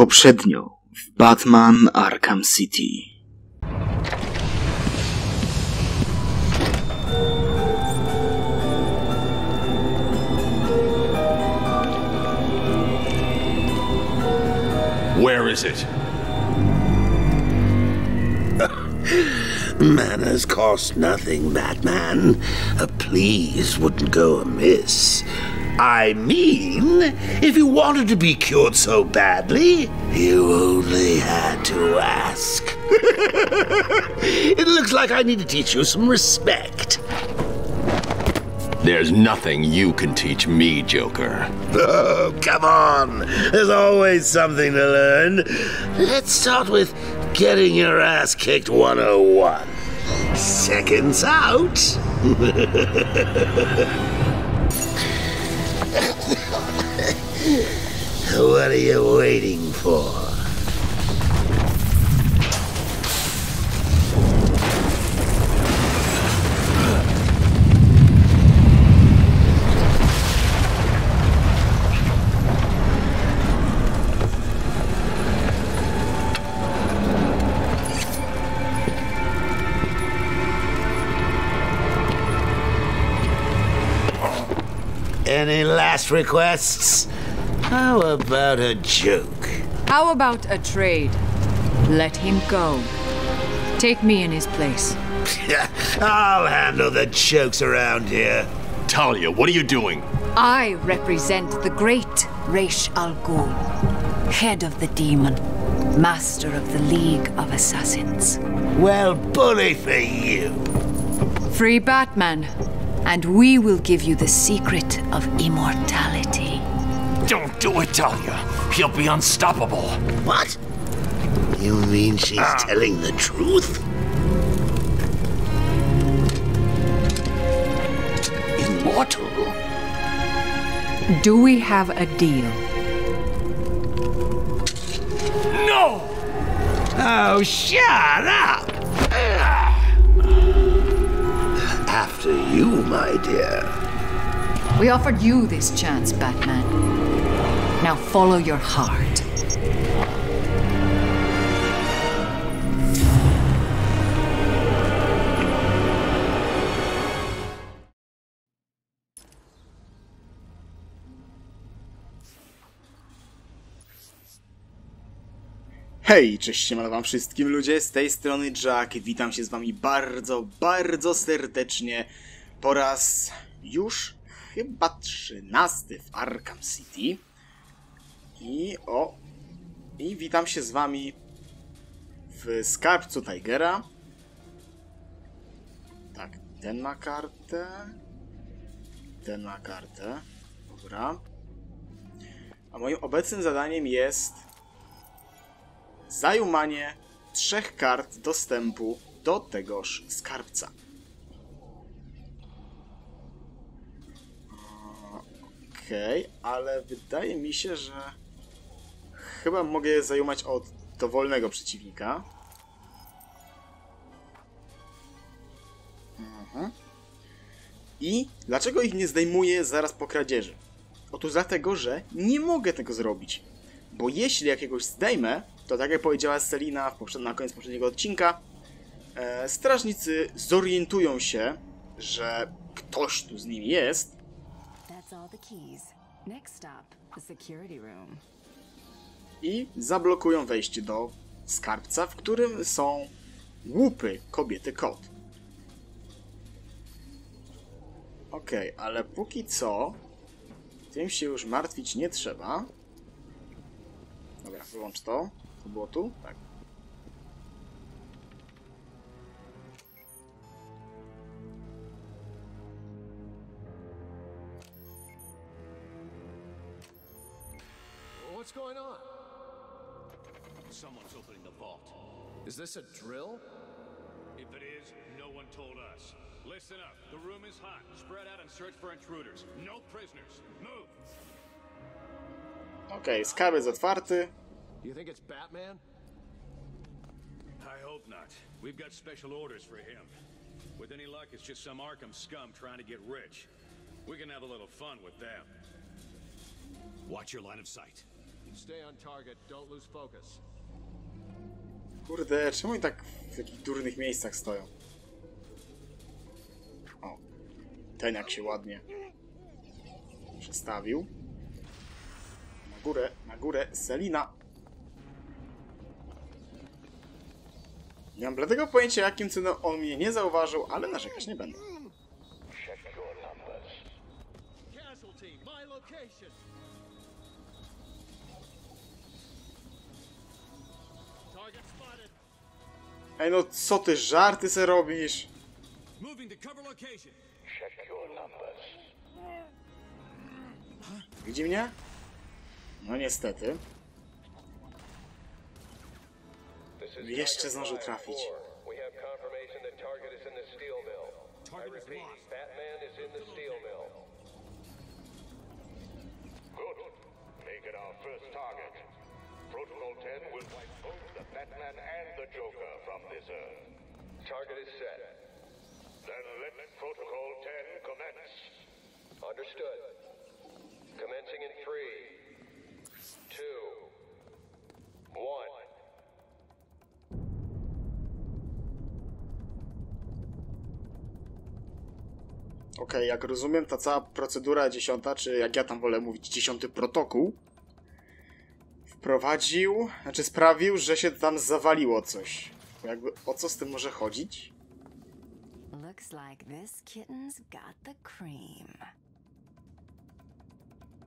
Poprzednio w Batman Arkham City. Where is it? Manners cost nothing, Batman. A please wouldn't go amiss. I mean, if you wanted to be cured so badly, you only had to ask. it looks like I need to teach you some respect. There's nothing you can teach me, Joker. Oh, come on. There's always something to learn. Let's start with getting your ass kicked 101. Seconds out. what are you waiting for? Any last requests? How about a joke? How about a trade? Let him go. Take me in his place. I'll handle the jokes around here. Talia, what are you doing? I represent the great Raish Al Ghul, head of the demon, master of the League of Assassins. Well, bully for you. Free Batman, and we will give you the secret of immortality. Don't do it, Talia. He'll be unstoppable. What? You mean she's ah. telling the truth? Immortal? Do we have a deal? No! Oh, shut up! After you, my dear. We offered you this chance, Batman. Now follow your heart. Hej, cześć siemano wam wszystkim ludzie, z tej strony Jack, witam się z wami bardzo, bardzo serdecznie po raz już chyba trzynasty w Arkham City. I o, i witam się z wami w skarbcu Tigera. Tak, ten ma kartę, ten ma kartę, dobra. A moim obecnym zadaniem jest zajumanie trzech kart dostępu do tegoż skarbca. Okej, okay, ale wydaje mi się, że chyba mogę je zajumać od dowolnego przeciwnika. Mhm. I dlaczego ich nie zdejmuję zaraz po kradzieży? Otóż dlatego, że nie mogę tego zrobić. Bo jeśli jakiegoś zdejmę, to tak jak powiedziała Selina na koniec poprzedniego odcinka, e, strażnicy zorientują się, że ktoś tu z nimi jest That's all the keys. Next stop, the security room. I zablokują wejście do skarbca, w którym są łupy kobiety kot. Okej, ale póki co tym się już martwić nie trzeba. Dobra, wyłącz to. To było tu? Tak. What's going on? Someone's opening the vault. Is this a drill? If it is, no one told us. Listen up. The room is hot. Spread out and search for intruders. No prisoners. Move! Okej, skarbiec otwarty. Do you think it's Batman? I hope not. We've got special orders for him. With any luck, it's just some Arkham scum trying to get rich. We can have a little fun with them. Watch your line of sight. Stay on target. Don't lose focus. Kurde, czemu oni tak w takich durnych miejscach stoją? O, ten jak się ładnie przestawił. Na górę, na górę, Selina. Nie mam bladego pojęcia, jakim cudem on mnie nie zauważył, ale narzekać nie będę. Casualty, my location. Ej, no co ty, żarty se robisz? Widzi mnie? No niestety. Jeszcze zdążył trafić. Good. Make it our first target. Protocol 10 will wipe both the Batman and the Joker from this Earth. Target is set. Then let Protocol 10 commence. Understood. Commencing in three, two, one. Okej, jak rozumiem, ta cała procedura dziesiąta, czy jak ja tam wolę mówić, dziesiąty protokół, wprowadził, znaczy sprawił, że się tam zawaliło coś. Jakby o co z tym może chodzić? Looks like this kitten's got the cream.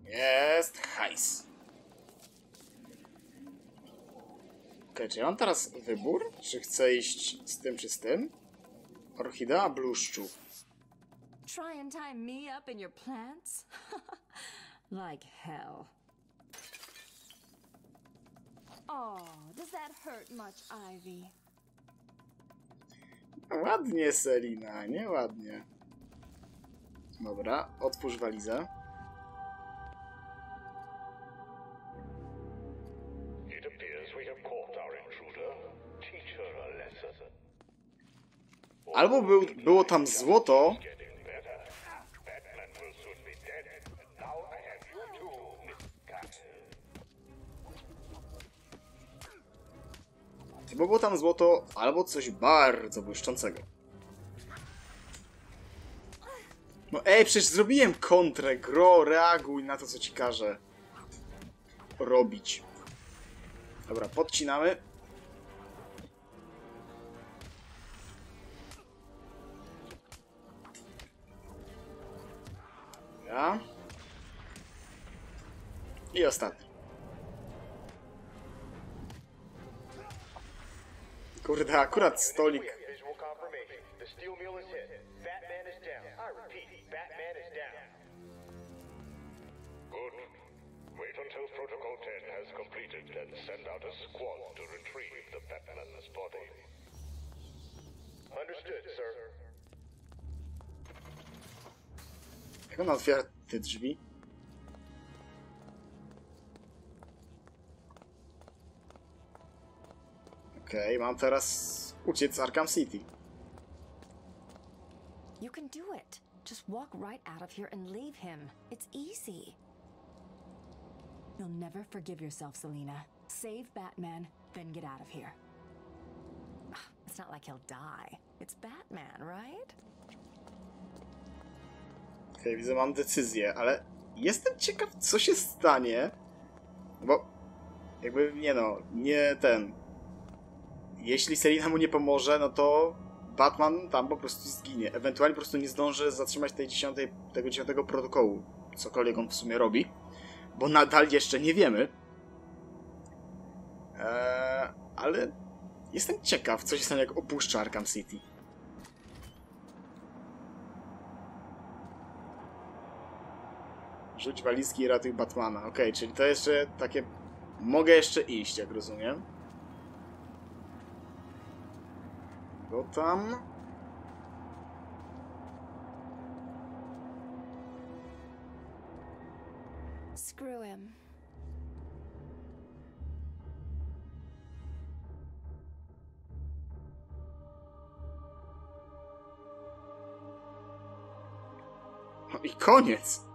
Jest hajs. Okej, czy ja mam teraz wybór? Czy chcę iść z tym czy z tym? Orchidea bluszczu. Try and tie me up in your plants? like hell. Oh, does that hurt much, Ivy? Ładnie, Selina, nieładnie. Dobra, otwórz walizę. Albo był, było tam złoto, Getting better. Batman will soon be dead. And now I have you too, Miss Castle. Albo było tam złoto, albo coś bardzo błyszczącego. No ej, przecież zrobiłem kontrę, gro, reaguj na to, co ci każę robić. Dobra, podcinamy. Ja. I ostatni. Body. Understood, sir. Jak ona otwiera te drzwi? Okej, mam teraz uciec z Arkham City. You can do it. Just walk right out of here and leave him. It's easy. You'll never forgive yourself, Selina. Save Batman, then get out of here. It's not like he'll die. It's Batman, right? Okej, widzę, mam decyzję, ale jestem ciekaw, co się stanie, bo jakby, nie no, nie ten... Jeśli Selina mu nie pomoże, no to Batman tam po prostu zginie. Ewentualnie po prostu nie zdąży zatrzymać tej dziesiątej, tego dziesiątego protokołu, cokolwiek on w sumie robi, bo nadal jeszcze nie wiemy. Eee, ale jestem ciekaw, co się stanie, jak opuszcza Arkham City. Rzuć walizki i ratuj Batmana. Okej, czyli to jeszcze takie... Mogę jeszcze iść, jak rozumiem. Go tam. Screw him. I koniec.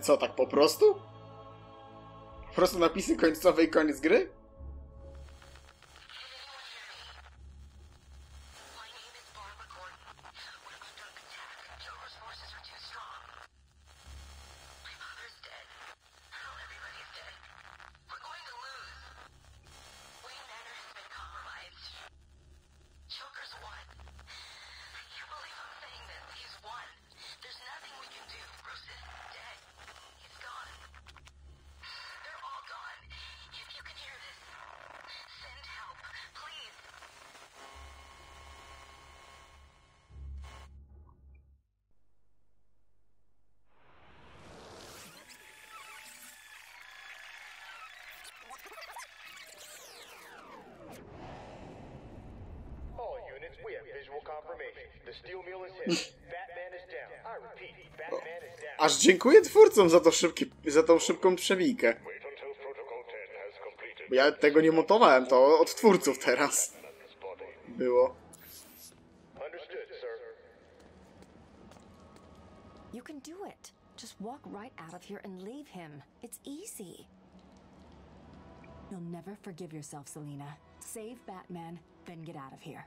Co, tak po prostu? Po prostu napisy końcowe i koniec gry? Aż dziękuję twórcom za, to szybki, za tą szybką przewijkę. Wait until Protocol 10 has completed. Bo ja tego nie montowałem, to od twórców teraz było. Understood, sir. You can do it. Just walk right out of here and leave him. It's easy. You'll never forgive yourself, Selena. Save Batman, then get out of here.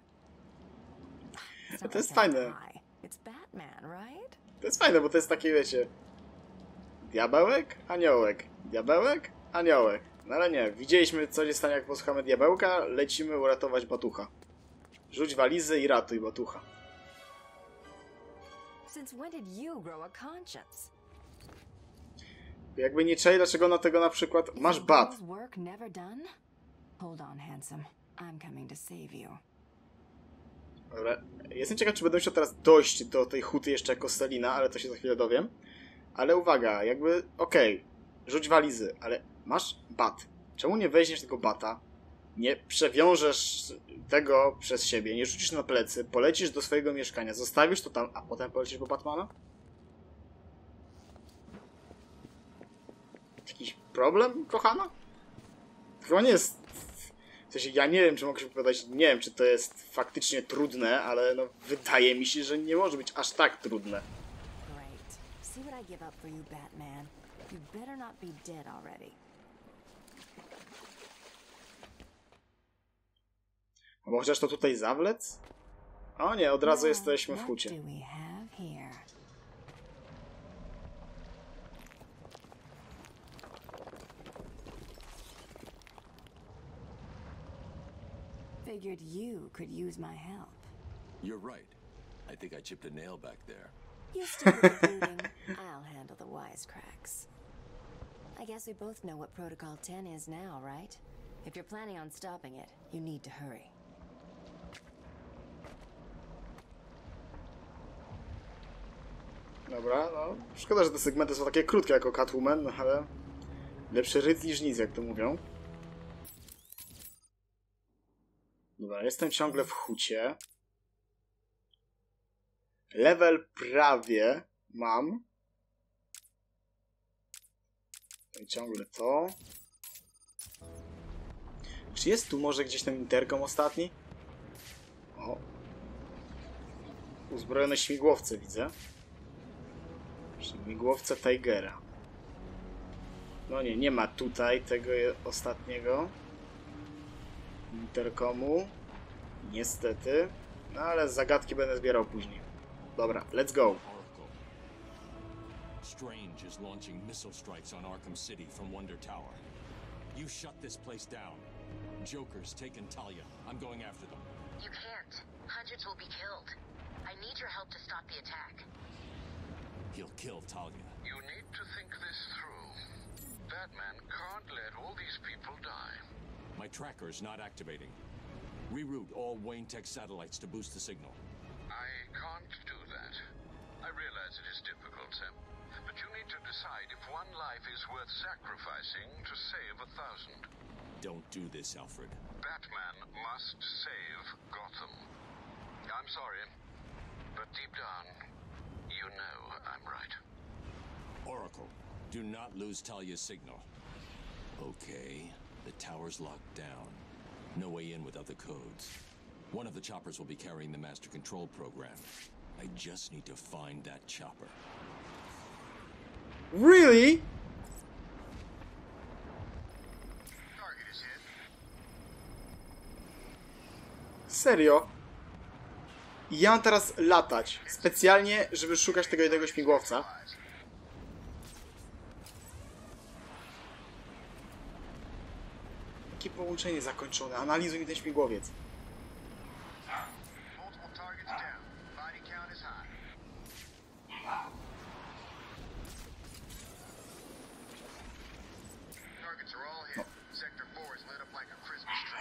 To jest fajne. To jest fajne, bo to jest takie, wiecie... Diabełek, aniołek. Diabełek, aniołek. No ale nie, widzieliśmy co się stanie jak posłuchamy diabełka, lecimy uratować Batucha. Rzuć walizy i ratuj Batucha. Jakby nie czai, dlaczego na tego na przykład... Masz bat. Hold on, handsome. I'm coming to save you. Dobra. Jestem ciekaw, czy będę musiał teraz dojść do tej huty jeszcze jako Selina, ale to się za chwilę dowiem. Ale uwaga, jakby, okej, rzuć walizy, ale masz bat. Czemu nie weźmiesz tego bata, nie przewiążesz tego przez siebie, nie rzucisz na plecy, polecisz do swojego mieszkania, zostawisz to tam, a potem polecisz po Batmana? Jakiś problem, kochana? Chyba nie jest w sensie, ja nie wiem, czy mogę się wypowiadać, nie wiem, czy to jest faktycznie trudne, ale no, wydaje mi się, że nie może być aż tak trudne. See what I give up for you, Batman. You better not be dead already. A chociaż to tutaj zawlec? O nie, od razu jesteśmy w hucie. Figured you could use my help. You're right. I think I chipped a nail back there. You still do the brooding. I'll handle the wisecracks. I guess we both know what Protocol 10 is now, right? If you're planning on stopping it, you need to hurry. Dobra, no. Szkoda, że te segmenty są takie krótkie jako Catwoman, no ale lepszy ryc niż nic, jak to mówią. Dobra, jestem ciągle w hucie. Level prawie mam. I ciągle to. Czy jest tu może gdzieś ten interkom ostatni? O. Uzbrojone śmigłowce widzę. Śmigłowce Tigera. No nie, nie ma tutaj tego ostatniego interkomu. Niestety. No ale zagadki będę zbierał później. Dobra, let's go. Strange is launching missile strikes on Arkham City from Wonder Tower. You shut this place down. Joker's taken Talia. I'm going after them. You can't. Hundreds will be killed. I need your help to stop the attack. He'll kill Talia. You need to think this through. Batman can't let all these people die. My tracker's not activating. Reroute all Wayne Tech satellites to boost the signal. I can't do that. I realize it is difficult, Sam. But you need to decide if one life is worth sacrificing to save a thousand. Don't do this, Alfred. Batman must save Gotham. I'm sorry, but deep down, you know I'm right. Oracle, do not lose Talia's signal. Okay, the tower's locked down. No way in without the codes. One of the choppers will be carrying the master control program. I just need to find that chopper. Really? Serio? Ja mam teraz latać. Specjalnie, żeby szukać tego jednego śmigłowca. Jakie połączenie zakończone. Analizuj mi ten śmigłowiec. Multiple targets down. Body count is high. Targets are all hit. Sector 4 is lit up like a Christmas tree.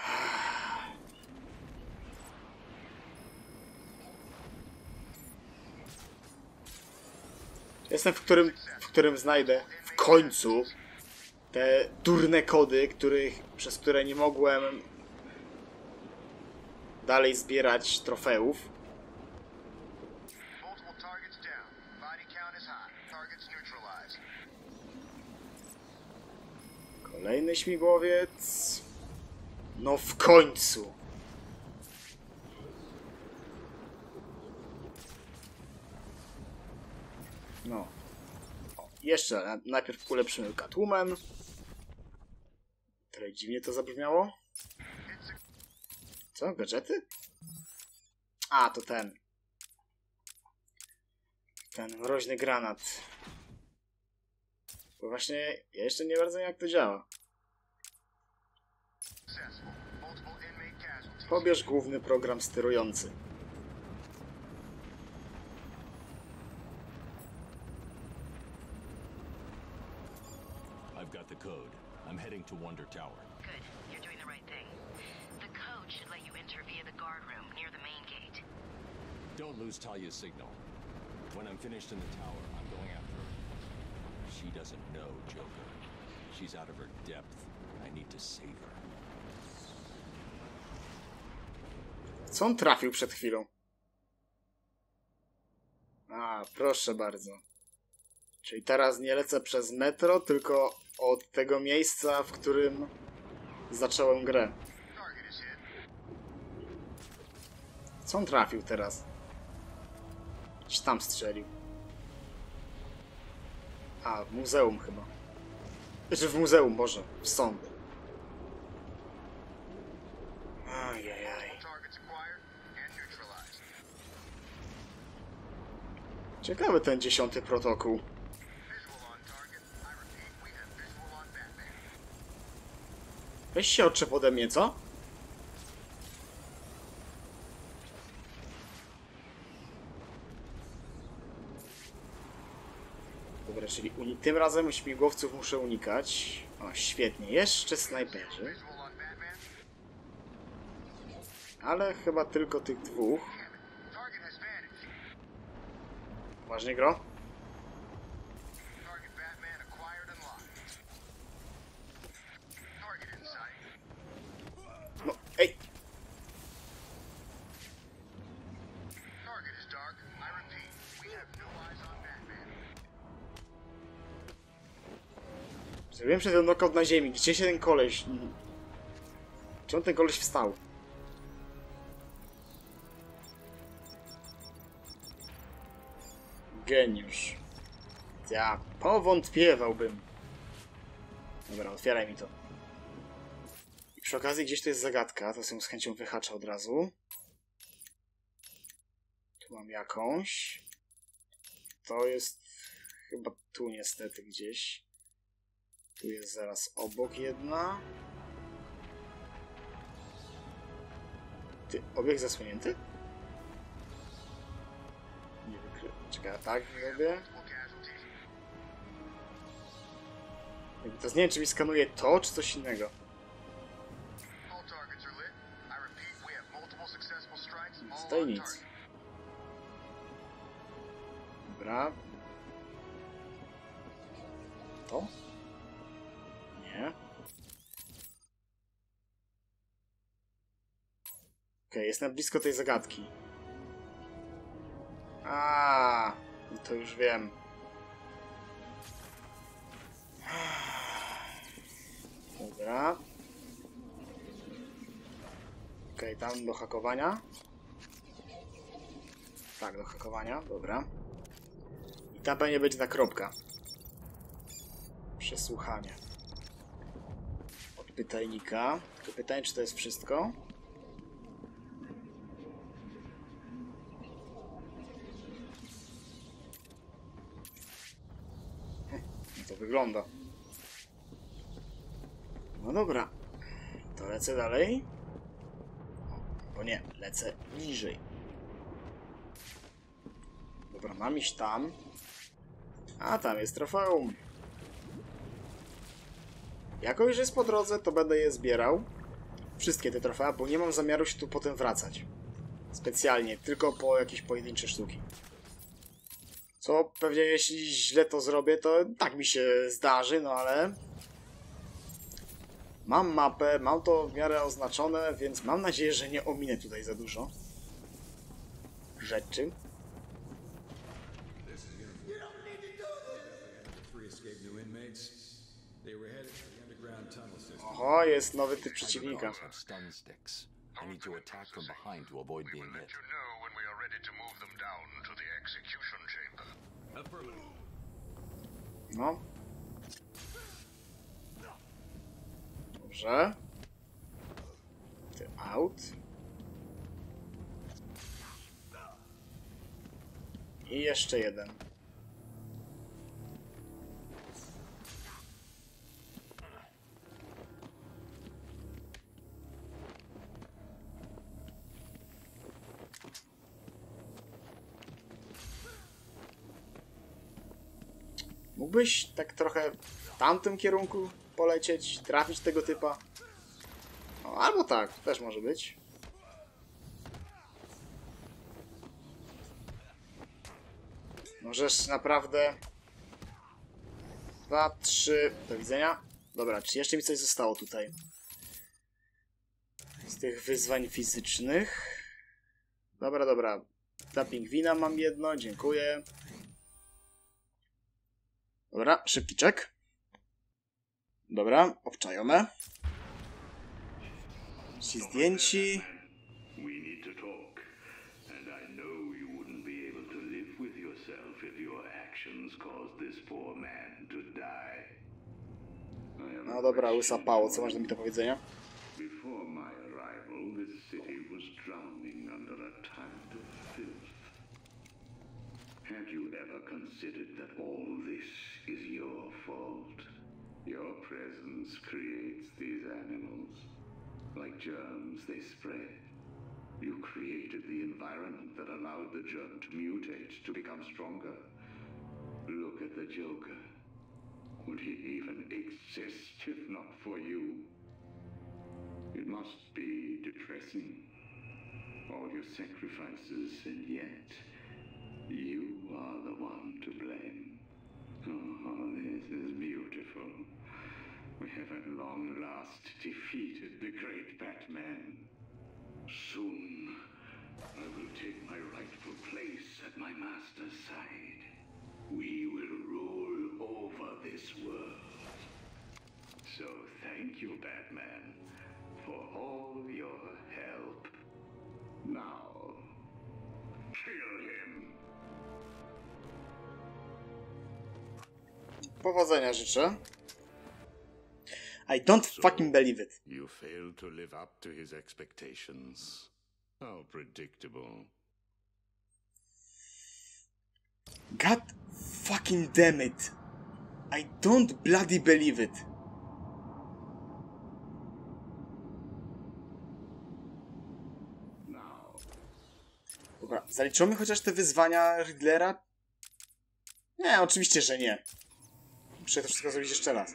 Jestem w którym, w którym znajdę w końcu te durne kody, których, przez które nie mogłem dalej zbierać trofeów. Kolejny śmigłowiec. No w końcu. No. Jeszcze na- najpierw ulepszymy Catwoman. Tyle dziwnie to zabrzmiało. Co? Gadżety? A, to ten. Ten mroźny granat. Bo właśnie ja jeszcze nie bardzo wiem jak to działa. Pobierz główny program sterujący. I've got the code. I'm heading to Wonder Tower. Good. You're doing the right thing. The code should let you enter via the guard room near the main gate. Don't lose Talia's signal. When I'm finished in the tower, I'm going after her. She doesn't know Joker. She's out of her depth. I need to save her. Co on trafił przed chwilą? A, proszę bardzo. Czyli teraz nie lecę przez metro, tylko od tego miejsca, w którym zacząłem grę. Co on trafił teraz? Czy tam strzelił? A, w muzeum chyba. Znaczy w muzeum, może. W sąd. Ajajaj. Ciekawy ten dziesiąty protokół. Weź się odczep ode mnie, co? Dobra, czyli tym razem śmigłowców muszę unikać. O, świetnie. Jeszcze snajperzy. Ale chyba tylko tych dwóch. Uważnie, gro. Zrobiłem przed chwilą knockout na ziemi. Gdzie się ten koleś... Gdzie on ten koleś wstał? Geniusz. Ja powątpiewałbym. Dobra, otwieraj mi to. I przy okazji gdzieś tu jest zagadka, to sobie z chęcią wyhaczę od razu. Tu mam jakąś. To jest chyba tu niestety gdzieś. Tu jest zaraz obok jedna. Ty, obiekt zasłonięty? Nie wykry... Czekaj, tak robię? Jakby To nie wiem, czy mi skanuje to, czy coś innego. All targets are lit. Jestem blisko tej zagadki. A, to już wiem. Dobra. Okej, tam do hakowania. Tak, do hakowania, dobra. I tam pewnie będzie ta kropka. Przesłuchanie. Od pytajnika. Tylko pytanie, czy to jest wszystko? Hm, no to wygląda. No dobra. To lecę dalej. Bo nie, lecę niżej. Dobra, mam iść tam. A tam jest trofeum. Jako już jest po drodze, to będę je zbierał. Wszystkie te trofea, bo nie mam zamiaru się tu potem wracać. Specjalnie, tylko po jakieś pojedyncze sztuki. Co pewnie jeśli źle to zrobię, to tak mi się zdarzy, no ale... Mam mapę, mam to w miarę oznaczone, więc mam nadzieję, że nie ominę tutaj za dużo rzeczy. Oho, jest nowy typ przeciwnika. have stun sticks. I need to attack from behind to avoid being hit. You know when we are ready to move them down to the execution chamber. No. Dobrze. Ty out. I jeszcze jeden. Mógłbyś tak trochę w tamtym kierunku polecieć, trafić tego typa? O, albo tak, też może być. Możesz naprawdę... Dwa, trzy... Do widzenia. Dobra, czy jeszcze mi coś zostało tutaj? Z tych wyzwań fizycznych. Dobra, dobra. Dla pingwina mam jedno, dziękuję. Dobra, szybki czek. Dobra, obczajone. Ci zdjęci. No dobra, question łysapało, co masz do mi to powiedzenia? Before my arrival, this city was drowning under a. Have you ever considered that all this is your fault? Your presence creates these animals. Like germs, they spread. You created the environment that allowed the germ to mutate, to become stronger. Look at the Joker. Would he even exist if not for you? It must be depressing. All your sacrifices, and yet you are the one to blame. Oh, this is beautiful. We have at long last defeated the great Batman. Soon, I will take my rightful place at my master's side. We will rule over this world. So thank you, Batman, for all your help. Now, kill him. Powodzenia życzę. I don't fucking believe it. You failed to live up to his expectations. How predictable. God fucking damn it. I don't bloody believe it. Dobra, zaliczymy chociaż te wyzwania Riddlera? Nie, oczywiście, że nie. Muszę to wszystko zrobić jeszcze raz.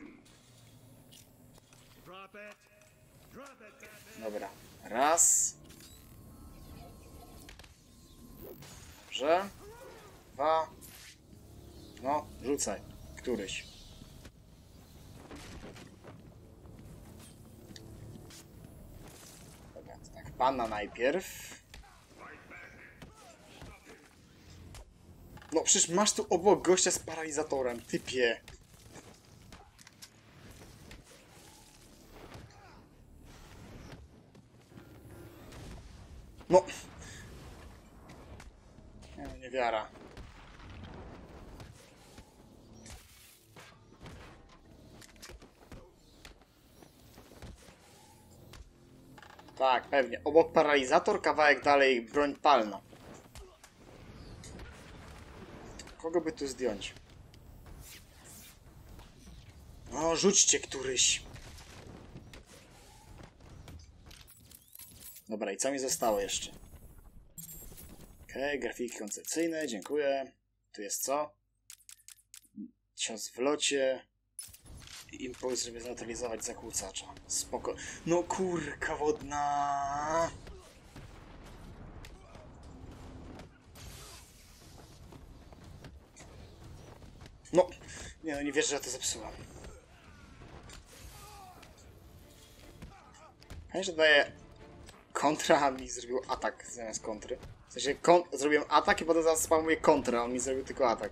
Dobra, raz. Dobrze. Dwa. No, rzucaj. Któryś. Dobra, to tak, pana najpierw. No przecież masz tu obok gościa z paralizatorem, typie. Pewnie. Obok paralizator, kawałek dalej broń palna. Kogo by tu zdjąć? No, rzućcie któryś. Dobra, i co mi zostało jeszcze? Okej, okay, grafiki koncepcyjne, dziękuję. Tu jest co? Cios w locie. Impuls, żeby zneutralizować zakłócacza. Spoko. No kurka wodna. No, nie no, nie wierzę, że to zepsułam. Fajnie, że daje kontra, a mi zrobił atak zamiast kontry. W sensie kon zrobiłem atak i potem zaraz spamuję kontrę, a on mi zrobił tylko atak.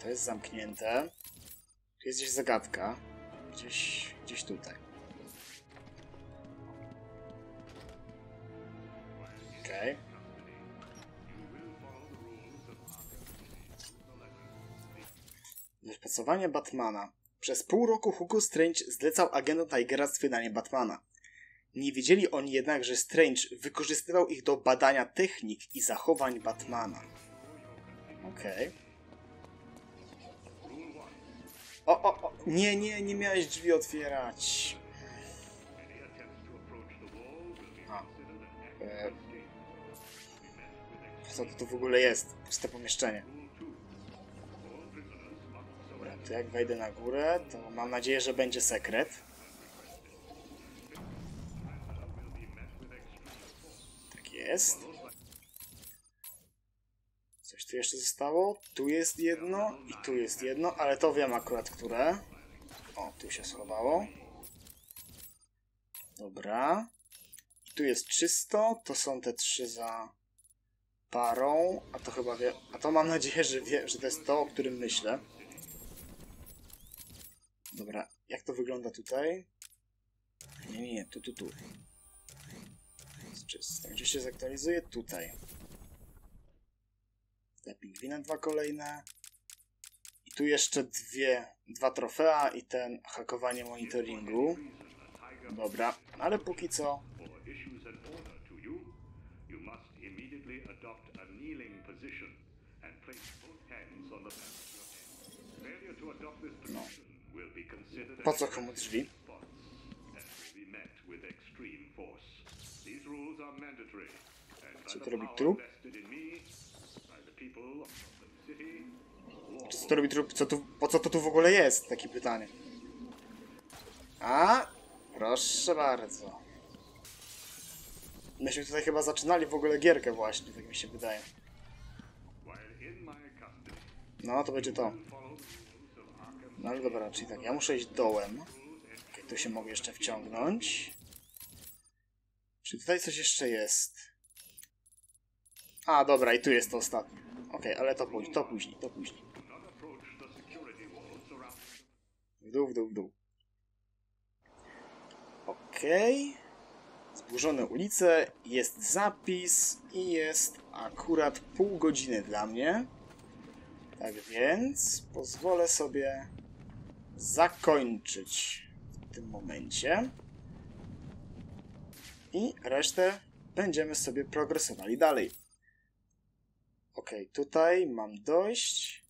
to jest zamknięte. Tu jest gdzieś zagadka. Gdzieś, gdzieś tutaj. Okej. Wypracowanie Batmana. Przez pół roku Hugo Strange zlecał agentom Tigera stwierdzenie Batmana. Nie wiedzieli oni jednak, że Strange wykorzystywał ich do badania technik i zachowań Batmana. Okej. O, o, o! Nie, nie, nie miałeś drzwi otwierać. A. E... Co to tu w ogóle jest? Puste pomieszczenie. Dobra, to jak wejdę na górę, to mam nadzieję, że będzie sekret. Tak jest. Tu jeszcze zostało? Tu jest jedno i tu jest jedno, ale to wiem akurat, które. O, tu się schowało. Dobra. Tu jest czysto, to są te trzy za parą, a to chyba wie... A to mam nadzieję, że wie, że to jest to, o którym myślę. Dobra, jak to wygląda tutaj? Nie, nie, tu, tu, tu. Jest czysto. Gdzie się zaktualizuje? Tutaj. Te pingwiny dwa kolejne. I tu jeszcze dwie, dwa trofea i ten hakowanie monitoringu. Dobra, ale póki co considered po co komu drzwi? Co to robi trup? Co to robi trup? Co tu, po co to tu w ogóle jest? Takie pytanie. A, proszę bardzo. Myśmy tutaj chyba zaczynali w ogóle gierkę właśnie, tak mi się wydaje. No, to będzie to. No ale dobra, czyli tak, ja muszę iść dołem. Okay, tu się mogę jeszcze wciągnąć. Czy tutaj coś jeszcze jest? A, dobra, i tu jest to ostatnie. Okej, ale to później, to później, to później. W dół, w dół, w dół. Okej. Zburzone ulice, jest zapis i jest akurat pół godziny dla mnie. Tak więc pozwolę sobie zakończyć w tym momencie. I resztę będziemy sobie progresowali dalej. Ok, tutaj mam dojść.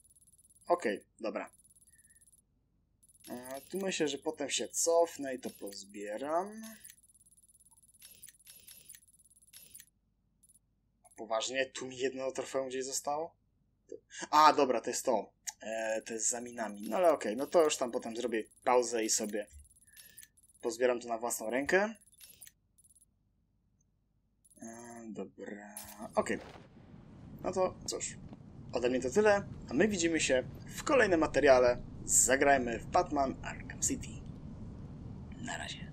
Ok, dobra. E, Tu myślę, że potem się cofnę i to pozbieram. Poważnie, tu mi jedno trofeum gdzieś zostało? A, dobra, to jest to. E, to jest za minami. No ale okej, no to już tam potem zrobię pauzę i sobie pozbieram to na własną rękę. Dobra, okej. No to cóż, ode mnie to tyle, a my widzimy się w kolejnym materiale. Zagrajmy w Batman Arkham City. Na razie.